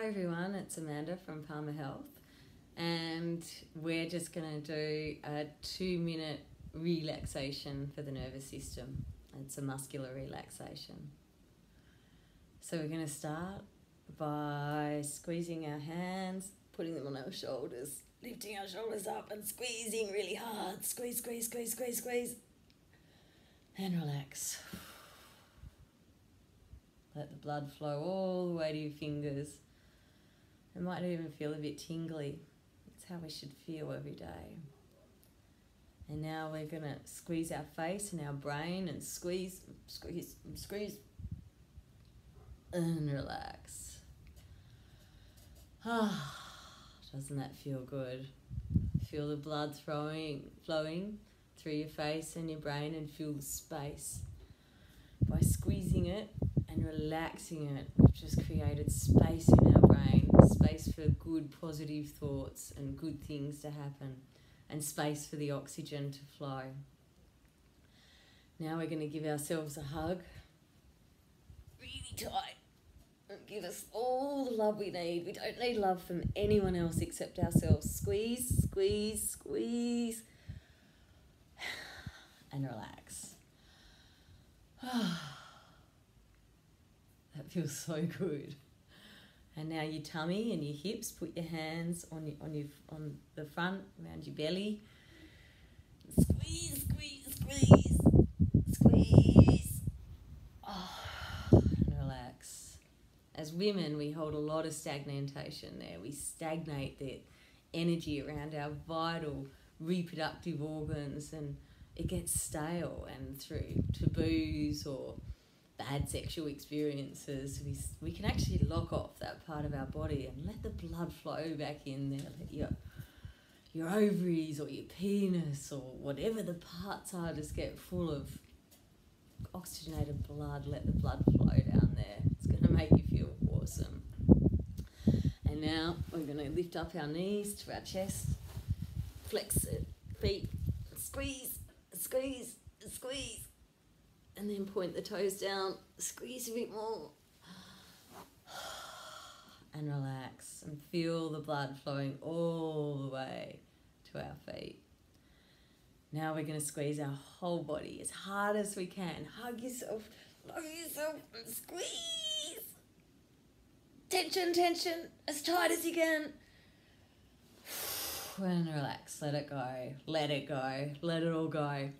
Hi everyone, it's Amanda from Palmer Health, and we're just going to do a two minute relaxation for the nervous system. It's a muscular relaxation. So we're going to start by squeezing our hands, putting them on our shoulders, lifting our shoulders up and squeezing really hard. Squeeze, squeeze, squeeze, squeeze, squeeze. And relax. Let the blood flow all the way to your fingers. It might even feel a bit tingly. It's how we should feel every day. And now we're going to squeeze our face and our brain and squeeze, squeeze, squeeze, and relax. Ah, doesn't that feel good? Feel the blood flowing, flowing through your face and your brain and feel the space. By squeezing it, and relaxing it, we've just created space in our brain, space for good, positive thoughts and good things to happen, and space for the oxygen to flow. Now we're going to give ourselves a hug, really tight, and give us all the love we need. We don't need love from anyone else except ourselves. Squeeze, squeeze, squeeze, and relax. Feels so good. And now your tummy and your hips. Put your hands on your, on your on the front around your belly. Squeeze, squeeze, squeeze, squeeze. Oh, and relax. As women, we hold a lot of stagnation there. We stagnate the energy around our vital reproductive organs, and it gets stale. And through taboos or bad sexual experiences, we, we can actually lock off that part of our body and let the blood flow back in there. Let your, your ovaries or your penis or whatever the parts are just get full of oxygenated blood. Let the blood flow down there. It's going to make you feel awesome. And now we're going to lift up our knees to our chest, flex it, feet, squeeze, squeeze, squeeze and then point the toes down, squeeze a bit more, and relax, and feel the blood flowing all the way to our feet. Now we're going to squeeze our whole body as hard as we can. Hug yourself, love yourself, and squeeze. Tension, tension, as tight as you can. And relax, let it go, let it go, let it all go.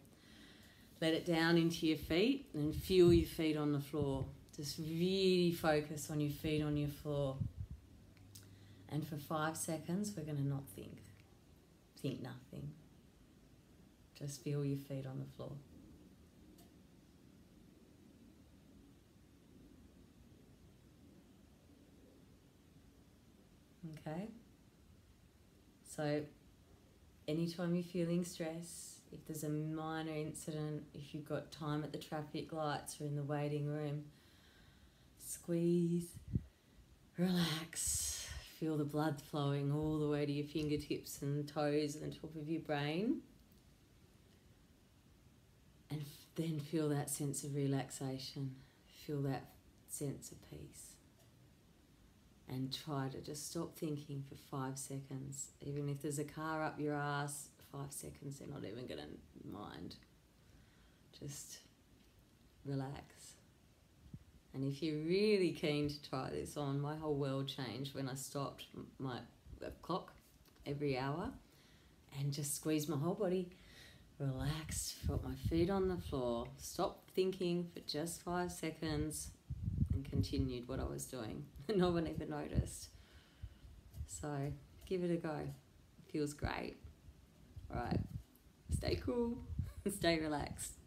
Let it down into your feet and feel your feet on the floor. Just really focus on your feet on your floor. And for five seconds, we're going to not think. Think nothing. Just feel your feet on the floor. Okay? So, anytime you're feeling stress, if there's a minor incident, if you've got time at the traffic lights or in the waiting room, squeeze, relax, feel the blood flowing all the way to your fingertips and toes and the top of your brain. And then feel that sense of relaxation, feel that sense of peace. And try to just stop thinking for five seconds. Even if there's a car up your ass, five seconds, they're not even going to mind. Just relax. And if you're really keen to try this on, my whole world changed when I stopped my clock every hour and just squeezed my whole body, relaxed, felt my feet on the floor, stopped thinking for just five seconds, and continued what I was doing. no one even noticed. So give it a go. It feels great. All right. Stay cool. Stay relaxed.